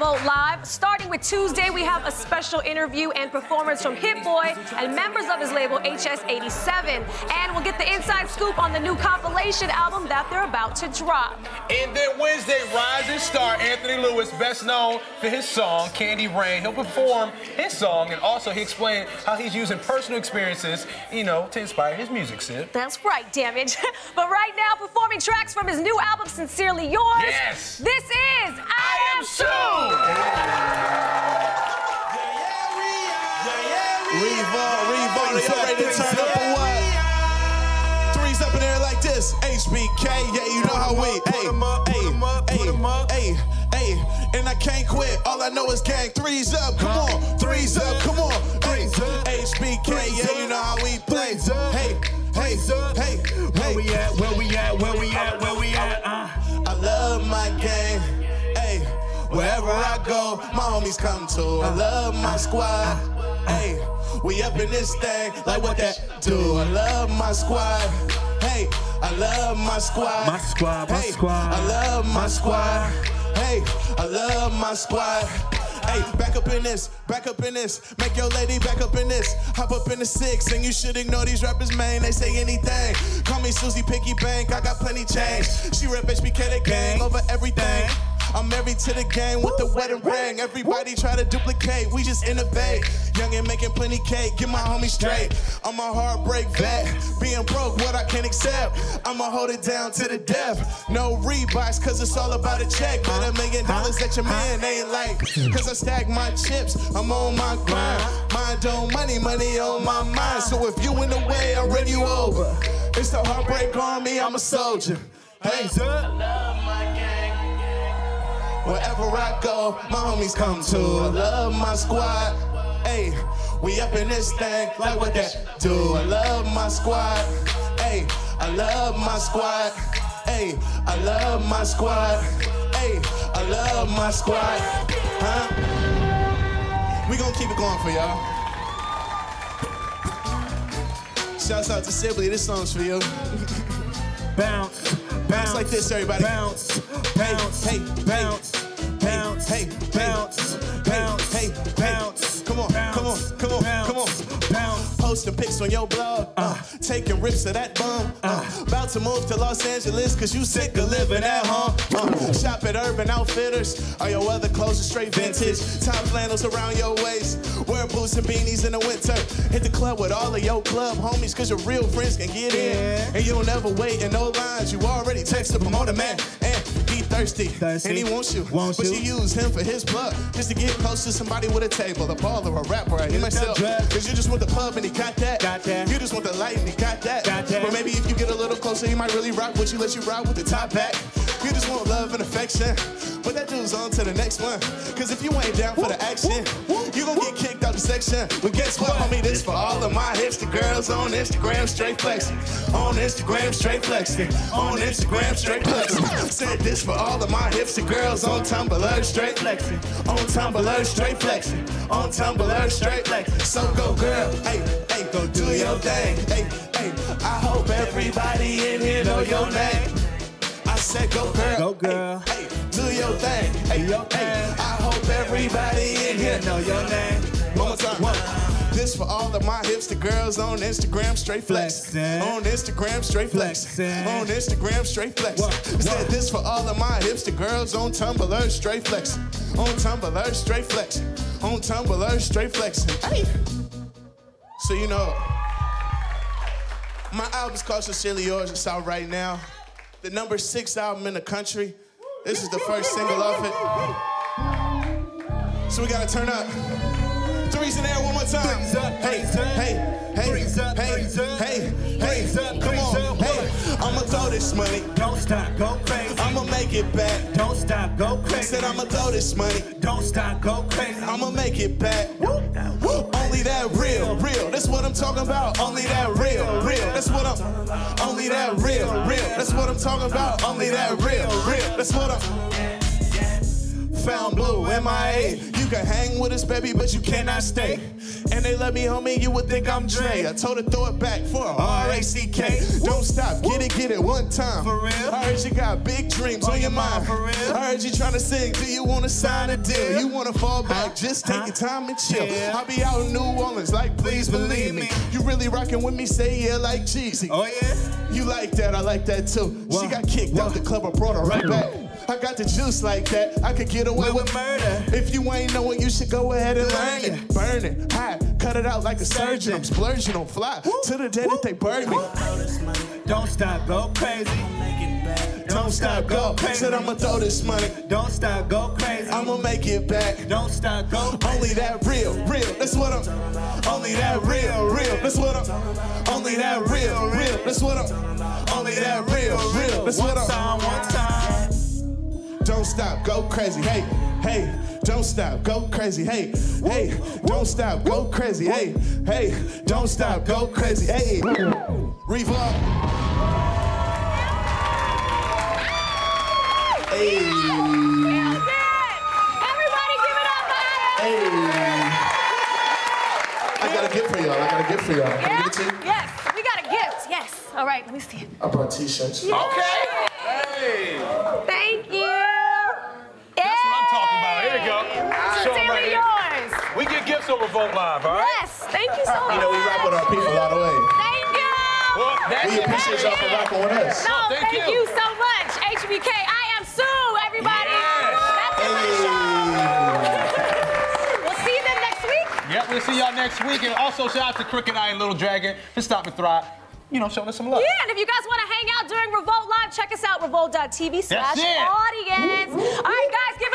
Vote Live. Starting with Tuesday, we have a special interview and performance from Hit Boy and members of his label HS87. And we'll get the inside scoop on the new compilation album that they're about to drop. And then Wednesday, rising star Anthony Lewis, best known for his song Candy Rain. He'll perform his song and also he explained how he's using personal experiences, you know, to inspire his music, Sid. That's right, damage. but right now, performing tracks from his new album, Sincerely Yours. Yes. This is I, I Am Soon. Revolt, Revolt, are y'all ready to turn up or what? Threes up in there like this. HBK, yeah, you know how we. Hey, hey, hey, hey, hey, and I can't quit. All I know is gang. Threes up, come on. Threes up, come on. Hey, HBK, yeah, you know how we play. Hey, hey, hey, Where? Where we at? Wherever I go, my homies come to. I love my squad. Hey, we up in this thing like what that do. I love my squad. Hey, I love my squad. My squad, my hey, squad. I love my squad. Hey, I love my squad. Hey, back up in this, back up in this. Make your lady back up in this. Hop up in the six, and you should ignore these rappers, man. They say anything. Call me Susie Picky Bank, I got plenty change. She rep HBK the gang over everything. I'm married to the game with the wedding ring. Everybody try to duplicate, we just innovate. Young and making plenty cake, get my homie straight. I'm a heartbreak vet, being broke, what I can't accept. I'ma hold it down to the death. No Reeboks, cause it's all about a check. But a million dollars that your man ain't like. Cause I stack my chips, I'm on my grind. Mind on money, money on my mind. So if you in the way, I'll run you over. It's the heartbreak army, I'm a soldier. Hey, Wherever I go, my homies come to. I love my squad. Hey, we up in this thing like what that do. I love my squad. Hey, I love my squad. Hey, I love my squad. Hey, I love my squad. Huh? We gonna keep it going for y'all. Shouts out to Sibley, this song's for you. Bounce, Bounce like this, everybody. Bounce, Hey, bounce, hey, bounce, bounce, hey, hey, bounce, bounce, hey, hey, bounce. Come on, come on, come on, come on. Posting pics on your blog, uh, taking rips of that bum. Uh, about to move to Los Angeles cause you sick of living at home. Uh, shop at Urban Outfitters. All your other clothes are straight vintage. Top flannels around your waist. Wear boots and beanies in the winter. Hit the club with all of your club homies cause your real friends can get in. And you don't ever wait in no lines. You already text the promoter man. And he thirsty. Thirsty. And he wants you. Wants but you. you use him for his plug. Just to get close to somebody with a table, a baller, a rapper, a myself. Cause you just want the pub and he got that. Got that. You just want the light and he got that. Got that. But maybe if you get a little closer, he might really rock with you, let you ride with the top back. You just want love and affection. Dude's on to the next one. Cause if you ain't down for the action, you gon' get kicked out the section. But guess what, homie? This for all of my hipster girls on Instagram, straight flexing. On Instagram, straight flexing. On Instagram, straight flexing. Said this for all of my hipster girls on Tumblr, straight flexing. On Tumblr, straight flexing. On Tumblr, straight flexing. So go, girl. Hey, hey, go do your thing. Hey, hey. I hope everybody in here know your name. I said go, girl. Go, girl. Hey, do your thing. Hey, your hey. thing. I hope everybody in here know your name. One more time. One. This for all of my hipster girls on Instagram, straight flexing. Flexing. On Instagram, straight flexing. Flexing. On Instagram, straight flexing. What? I said this for all of my hipster girls on Tumblr, straight flexing. On Tumblr, straight flexing. On Tumblr, straight flexing. Hey. So you know, my album's called Sincerely Yours. It's out right now. The number six album in the country. This is the first single off it. So we gotta turn up. Threes in there one more time. Up, hey, hey, hey, hey, hey, hey, come on, hey. I'ma throw this money. Don't stop, go crazy. I'ma make it back. Don't stop, go crazy. said I'ma throw this money. Don't stop, go crazy. I'ma make it back. Woo, woo. Only that real, real. That's what I'm talking about. Only that real, real. That's what I'm. Only that real, real. That's what I'm talking about. Only that real, real. That's what I'm. Found blue, MIA. You can hang with us, baby, but you cannot stay. And they let me homie, you would think I'm Dre. I told her throw it back for a R-A-C-K. Don't stop, get it, get it one time. For real? I heard you got big dreams on your mind. For real? I heard you trying to sing. Do you want to sign a deal? You want to fall back? Just take your time and chill. I'll be out in New Orleans, like please believe me. You really rocking with me? Say yeah, like Jeezy. Oh yeah? You like that? I like that too. She got kicked out the club, I brought her right back. I got the juice like that. I could get away With with murder. If you ain't know it, you should go ahead and learn it. Burn it, hot, cut it out like a surgeon. I'm splurging on fly to the day that they burn me. Don't stop, go crazy. Don't stop, go. Said I'ma throw this money. Don't stop, go crazy. I'ma make it back. Don't stop, go Only that real, real. That's what I'm. Only that real, real. That's what I'm. Only that real, real. That's what I'm. Only that real, real. That's what I'm. Time, one time. Don't stop, go crazy. Hey, hey, don't stop, go crazy. Hey, hey, don't stop, go crazy. Hey, hey, don't stop, go crazy. Hey, Revolt. Hey, Feels it. Everybody give it up for Adam. hey. I got a gift for y'all. I got a gift for y'all. Can I Yeah? give it to you? Yes, we got a gift. Yes. All right, let me see it. I brought t-shirts. Okay. Hey. Thank you. That's what I'm talking about. Here we go. Show 'em Sincerely right here. yours. We get Vote Live, all right? Yes, thank you so much. You know, we rock with our people all the way. Thank you. Well, that's We it. appreciate y'all for rocking with us. No, thank thank, you. you. so much. HBK, Iamsu, everybody. Yes. That's it for the show. We'll see them next week. Yep, we'll see y'all next week. And also, shout out to Crooked I and Little Dragon for stopping thrive. You know, showing us some love. Yeah, and if you guys want to hang out during Revolt Live, check us out, revolt.tv slash it. audience. All right, guys, give